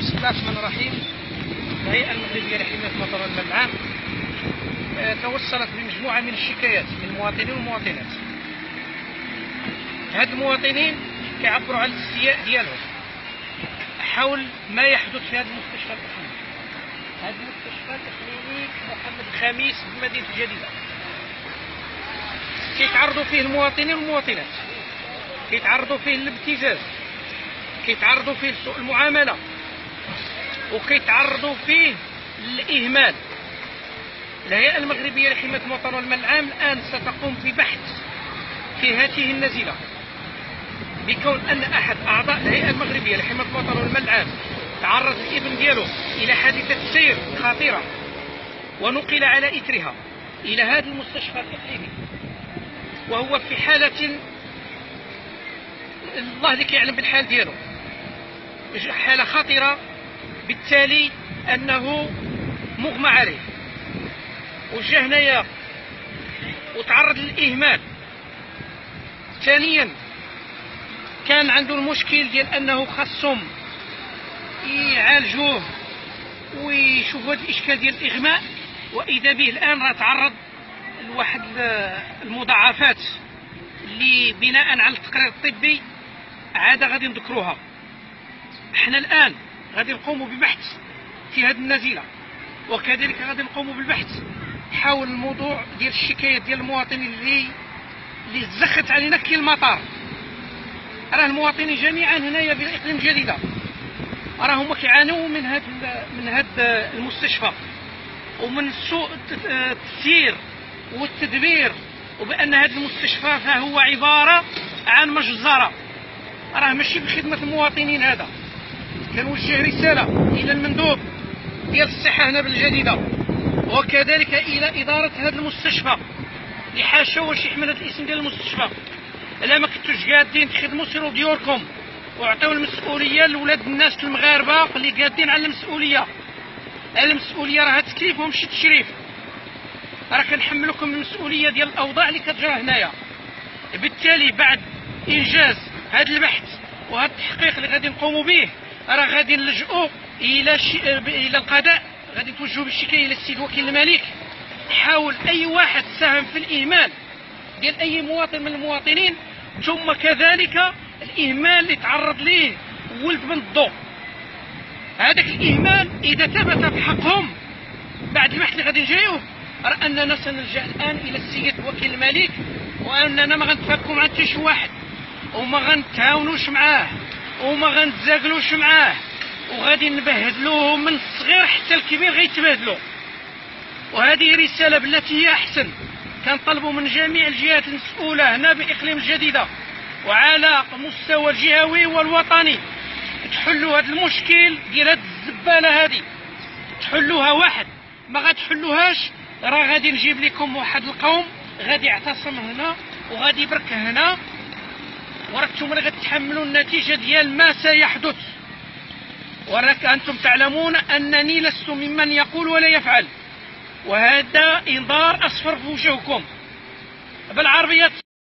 بسم الله الرحمن الرحيم. الهيئة المغربية لحماية المطر آه، توصلت بمجموعة من الشكايات من المواطنين والمواطنات هاد المواطنين كيعبروا على الاستياء ديالهم حول ما يحدث في هذا المستشفى الإقليمي هذا المستشفى الإقليمي محمد الخامس بمدينة الجديدة كيتعرضوا فيه المواطنين والمواطنات. كيتعرضوا فيه للابتزاز. كيتعرضوا فيه لسوء المعاملة. وكيتعرضوا فيه للإهمال. الهيئه المغربية لحمايه الوطن والمال العام الآن ستقوم ببحث في هذه النزيلة. بكون أن أحد أعضاء الهيئه المغربية لحمايه الوطن والمال العام تعرض الإبن ديالو إلى حادثة سير خطيرة ونقل على إثرها إلى هذا المستشفى الإقليمي. وهو في حالة الله اللي كيعلم بالحال ديالو. حالة خطرة بالتالي أنه مغمى عليه. وجا هنايا وتعرض للإهمال. ثانيا كان عنده المشكل ديال أنه خاصهم يعالجوه ويشوفوا هذا الإشكال ديال الإغماء. وإذا به الآن راه تعرض لواحد المضاعفات اللي بناء على التقرير الطبي عاد غادي نذكروها. إحنا الآن غادي نقوموا ببحث في هذه النزيلة. وكذلك غادي نقوموا بالبحث حول الموضوع ديال الشكايات ديال المواطنين اللي اللي زخت علينا كي المطار. راه المواطنين جميعا هنايا بالاقليم الجديده راه هما كيعانوا من هذا من هذا المستشفى. ومن سوء التسيير والتدبير وبأن هذا المستشفى فهو عبارة عن مجزرة. راه ماشي بخدمة المواطنين هذا. كنوجه رسالة إلى المندوب ديال الصحة هنا بالجديدة وكذلك إلى إدارة هذا المستشفى اللي حاشا واش يحمل هذا الإسم ديال المستشفى. الا ما كنتوش قادين تخدموا سيروا ديوركم وعطيو المسؤولية لولاد الناس المغاربة اللي قادين على المسؤولية. المسؤولية راه تكليف وماشي تشريف. راه كنحملكم المسؤولية ديال الأوضاع اللي كتجرى هنايا. بالتالي بعد إنجاز هذا البحث وهذا التحقيق اللي غادي نقوموا به راه غادي نلجؤوا إلى ش... إلى القضاء. غادي توجهوا بالشكاية إلى السيد وكيل الملك. حاول أي واحد ساهم في الإهمال. ديال أي مواطن من المواطنين. ثم كذلك الإهمال اللي تعرض ليه ولد من الضوء هذاك الإهمال إذا ثبت في حقهم. بعد البحث اللي غادي نجريوه راه أننا سنلجأ الآن إلى السيد وكيل الملك. وأننا ما غنتفكوا مع حتى شي واحد. وما غنتعاونوش معاه. وما غنتزاكلوش معاه. وغادي نبهدلوه من الصغير حتى الكبير غيتبهدلو. وهذه رسالة بالتي هي أحسن. كنطلبوا من جميع الجهات المسؤولة هنا بإقليم الجديدة وعلى مستوى الجهوي والوطني. تحلوا هذا المشكل ديال هذه الزبالة هذه تحلوها واحد. ما غتحلوهاش راه غادي نجيب لكم واحد القوم غادي يعتصم هنا وغادي يبرك هنا. وراكم غتحملوا النتيجة ديال ما سيحدث. وراك أنتم تعلمون أنني لست ممن يقول ولا يفعل. وهذا إنذار أصفر في وجهكم بالعربية